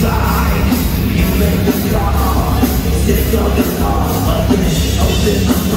You make the star Six of the star But this open